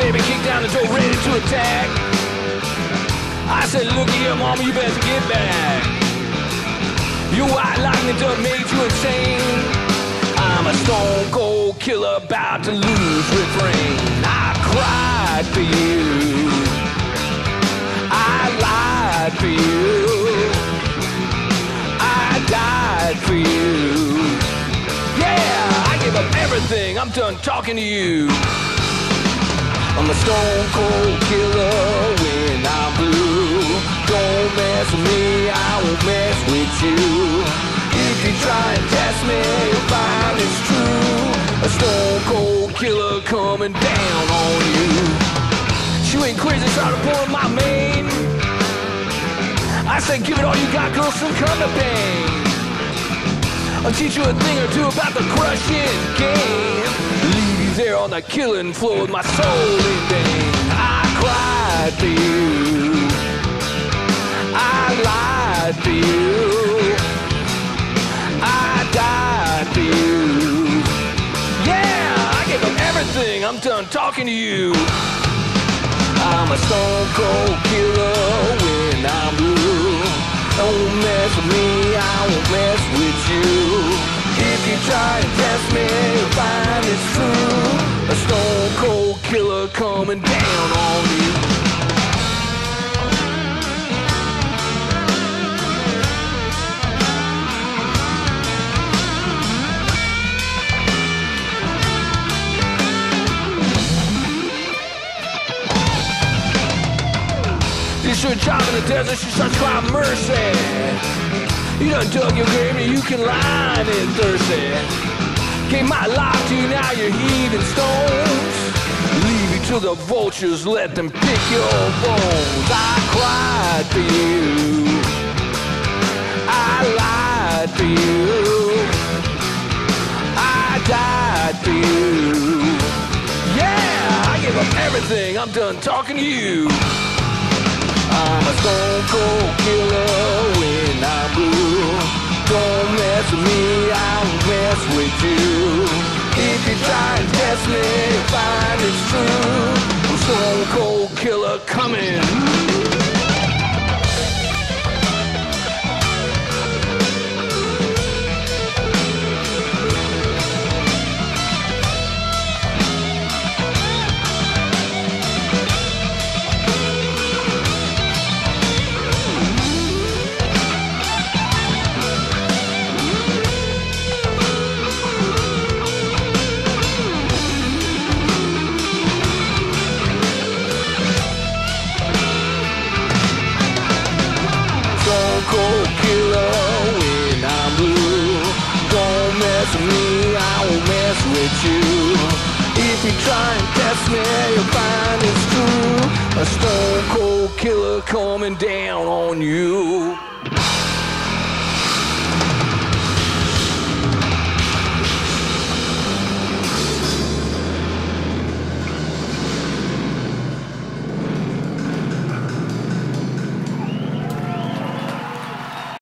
baby kicked down the door, ready to attack. I said, look here, mama, you better get back. Your white lightning done made you insane. I'm a stone cold killer about to lose refrain. I cried for you. I lied for you. I died for you. Yeah, I give up everything. I'm done talking to you. I'm a stone cold killer when I'm blue. Don't mess with me, I won't mess with you. If you try and test me, you'll find it's true. A stone cold killer coming down on you. She went crazy, started pulling my mane. I said, give it all you got, girl, some come to pain. I'll teach you a thing or two about the crushing game. There on the killing floor with my soul in vain. I cried for you. I lied for you. I died for you. Yeah, I gave up everything. I'm done talking to you. I'm a stone cold killer when I'm blue. Don't mess with me, I won't mess with you. Coming down on you. This your job in the desert, she starts crying mercy. You done dug your grave and you can lie it thirsty. Gave my life to you, now you're heaving stones. Leave you to the vultures, let them pick your bones. I cried for you. I lied for you. I died for you. Yeah, I give up everything. I'm done talking to you. I'm a stone cold killer when I'm blue. Don't mess with me, I won't mess with you. Try test me, you'll find it's true. I'm stone cold killer coming. Killer coming down on you.